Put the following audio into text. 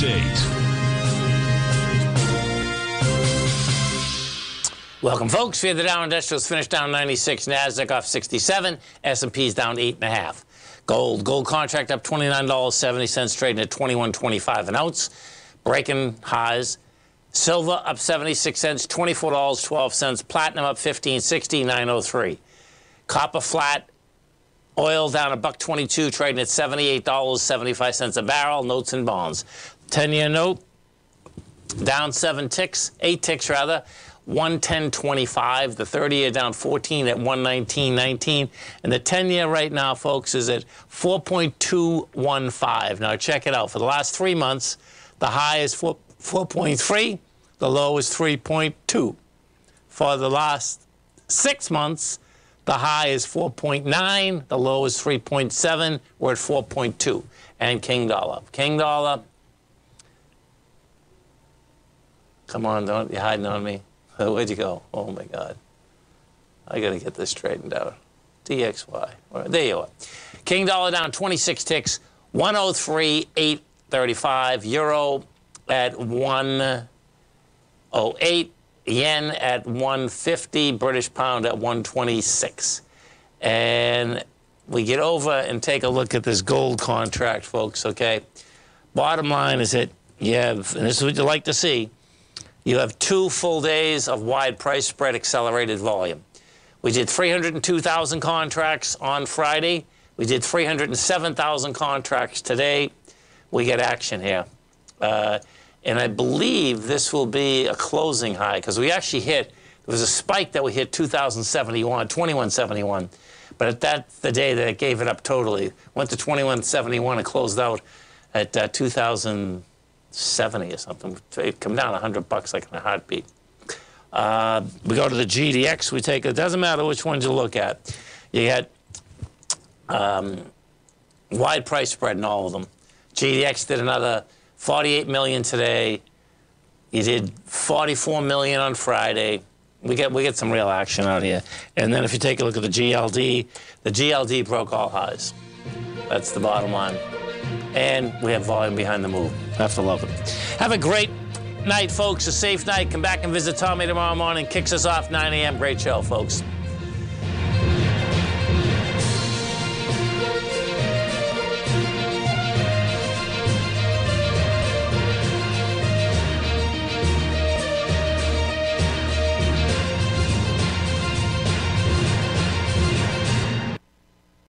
update. Welcome, folks. Fear the Dow Industrials finished down 96, Nasdaq off 67, S&P's down eight and a half. Gold, gold contract up $29.70, trading at 21.25 an ounce, breaking highs. Silver up 76 cents, $24.12. Platinum up 15.60, 903. Copper flat. Oil down a buck 22, trading at $78.75 a barrel. Notes and bonds. 10-year note down seven ticks, eight ticks rather. 110.25. The 30 year down 14 at 119.19. And the 10 year right now, folks, is at 4.215. Now, check it out. For the last three months, the high is 4, 4.3, the low is 3.2. For the last six months, the high is 4.9, the low is 3.7. We're at 4.2. And King Dollar. King Dollar. Come on, don't you hiding on me. Where'd you go? Oh my God. I got to get this straightened out. DXY. There you are. King dollar down 26 ticks, 103.835. Euro at 108. Yen at 150. British pound at 126. And we get over and take a look at this gold contract, folks, okay? Bottom line is that have, and this is what you like to see, you have two full days of wide price spread accelerated volume. We did 302,000 contracts on Friday. We did 307,000 contracts today. We get action here. Uh, and I believe this will be a closing high because we actually hit, there was a spike that we hit 2071, 2171. But at that, the day that it gave it up totally, went to 2171 and closed out at uh, 2000. 70 or something. It come down 100 bucks like in a heartbeat. Uh, we go to the GDX. We take it doesn't matter which ones you look at. You get um, wide price spread in all of them. GDX did another 48 million today. You did 44 million on Friday. We get we get some real action out here. And then if you take a look at the GLD, the GLD broke all highs. That's the bottom line and we have volume behind the move. Have to love it. Have a great night, folks. A safe night. Come back and visit Tommy tomorrow morning. Kicks us off 9 a.m. Great show, folks.